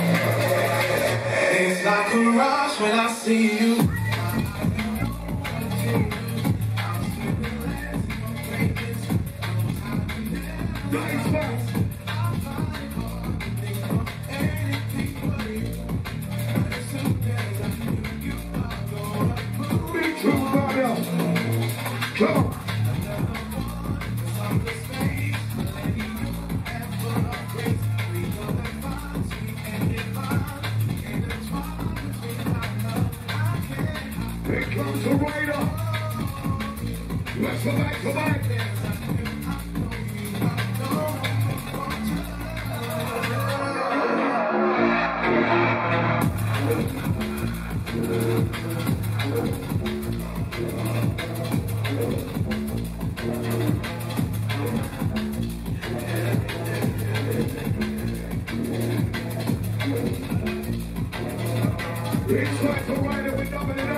It's like a rush when I see you. Come on. Here comes the rider. Let's go back, go back. It's like the rider with double it up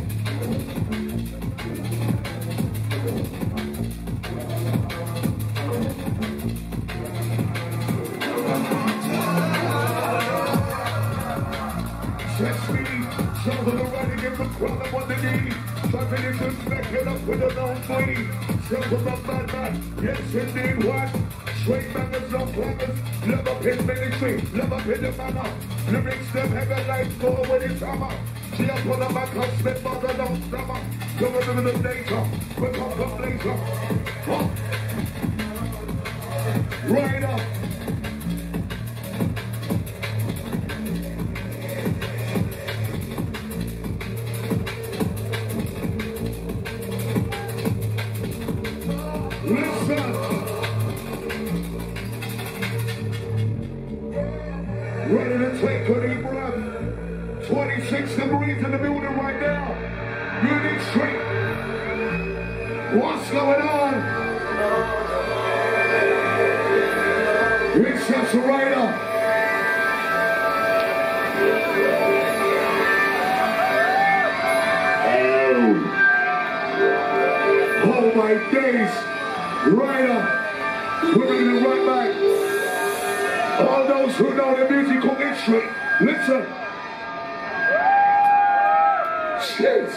shoulder the right against the crowd up on the knee. Something is suspected up with a long sleeve. Shoulder the bad man, yes indeed what? Straight bangers, no clangers, love up in ministry, love up in the manner. Lyrics them heavy life go with its hammer. See up on the back of spit mother don't. Come over to the come come later. Huh. Right up. Ready to take a deep breath. 26 degrees in the building right now. Unit straight. What's going on? It's just right up. Oh. Oh my days. Right up. We're to run back. All those who know the musical instrument, listen. Cheers.